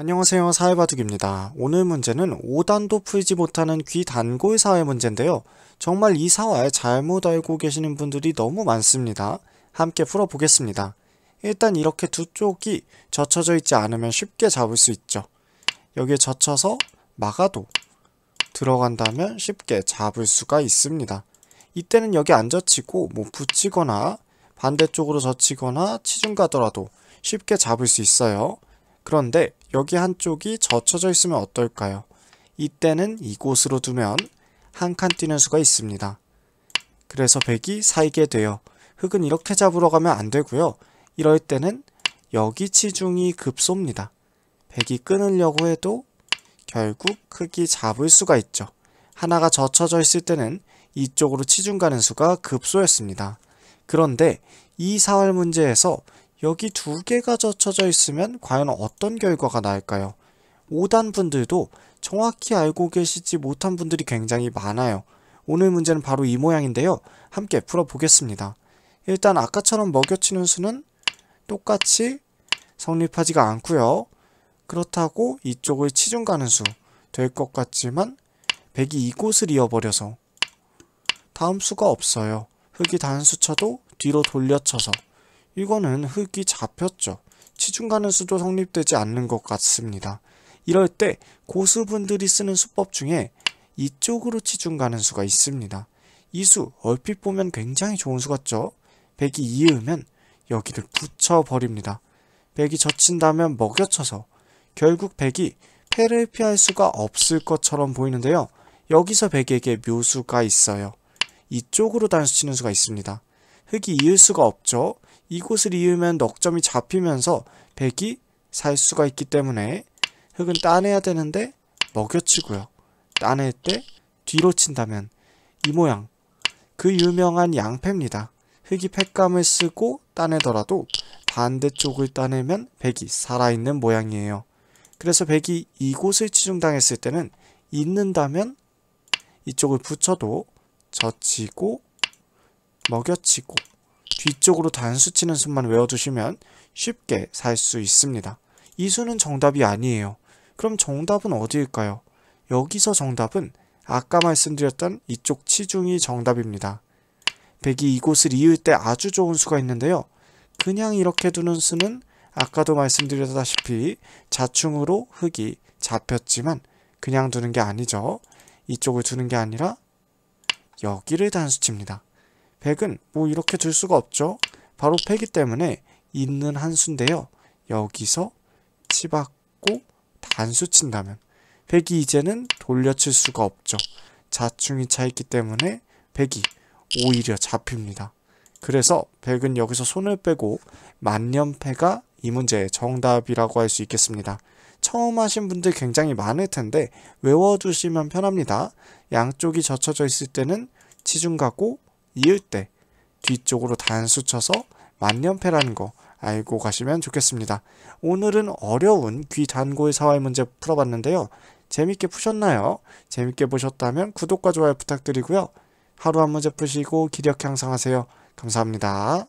안녕하세요 사회바둑입니다. 오늘 문제는 5단도 풀지 못하는 귀단골 사회 문제인데요. 정말 이 사회 잘못 알고 계시는 분들이 너무 많습니다. 함께 풀어보겠습니다. 일단 이렇게 두 쪽이 젖혀져 있지 않으면 쉽게 잡을 수 있죠. 여기에 젖혀서 막아도 들어간다면 쉽게 잡을 수가 있습니다. 이때는 여기 안 젖히고 뭐 붙이거나 반대쪽으로 젖히거나 치중 가더라도 쉽게 잡을 수 있어요. 그런데 여기 한쪽이 젖혀져 있으면 어떨까요? 이때는 이곳으로 두면 한 칸 뛰는 수가 있습니다. 그래서 백이 살게 돼요. 흙은 이렇게 잡으러 가면 안 되고요. 이럴 때는 여기 치중이 급소입니다. 백이 끊으려고 해도 결국 흙이 잡을 수가 있죠. 하나가 젖혀져 있을 때는 이쪽으로 치중 가는 수가 급소였습니다. 그런데 이 사활 문제에서 여기 두 개가 젖혀져 있으면 과연 어떤 결과가 나을까요? 5단 분들도 정확히 알고 계시지 못한 분들이 굉장히 많아요. 오늘 문제는 바로 이 모양인데요. 함께 풀어보겠습니다. 일단 아까처럼 먹여치는 수는 똑같이 성립하지가 않고요. 그렇다고 이쪽을 치중 가는 수 될 것 같지만 백이 이곳을 이어버려서 다음 수가 없어요. 흙이 단수 쳐도 뒤로 돌려쳐서 이거는 흙이 잡혔죠. 치중 가는 수도 성립되지 않는 것 같습니다. 이럴 때 고수분들이 쓰는 수법 중에 이쪽으로 치중 가는 수가 있습니다. 이 수 얼핏 보면 굉장히 좋은 수 같죠? 백이 이으면 여기를 붙여버립니다. 백이 젖힌다면 먹여쳐서 결국 백이 패를 피할 수가 없을 것처럼 보이는데요. 여기서 백에게 묘수가 있어요. 이쪽으로 단수 치는 수가 있습니다. 흙이 이을 수가 없죠. 이곳을 이으면 넉점이 잡히면서 백이 살 수가 있기 때문에 흙은 따내야 되는데 먹여치고요. 따낼 때 뒤로 친다면 이 모양 그 유명한 양패입니다. 흙이 팩감을 쓰고 따내더라도 반대쪽을 따내면 백이 살아있는 모양이에요. 그래서 백이 이곳을 치중당했을 때는 있는다면 이쪽을 붙여도 젖히고 먹여치고 뒤쪽으로 단수 치는 수만 외워두시면 쉽게 살 수 있습니다. 이 수는 정답이 아니에요. 그럼 정답은 어디일까요? 여기서 정답은 아까 말씀드렸던 이쪽 치중이 정답입니다. 백이 이곳을 이을 때 아주 좋은 수가 있는데요. 그냥 이렇게 두는 수는 아까도 말씀드렸다시피 자충으로 흙이 잡혔지만 그냥 두는 게 아니죠. 이쪽을 두는 게 아니라 여기를 단수칩니다. 백은 뭐 이렇게 둘 수가 없죠. 바로 패기 때문에 있는 한 수인데요. 여기서 치받고 단수 친다면 백이 이제는 돌려칠 수가 없죠. 자충이 차있기 때문에 백이 오히려 잡힙니다. 그래서 백은 여기서 손을 빼고 만년패가 이 문제의 정답이라고 할 수 있겠습니다. 처음 하신 분들 굉장히 많을 텐데 외워두시면 편합니다. 양쪽이 젖혀져 있을 때는 치중 가고 이을 때 뒤쪽으로 단수 쳐서 만년패라는 거 알고 가시면 좋겠습니다. 오늘은 어려운 귀 단골 사활 문제 풀어봤는데요. 재밌게 푸셨나요? 재밌게 보셨다면 구독과 좋아요 부탁드리고요. 하루 한 문제 푸시고 기력 향상하세요. 감사합니다.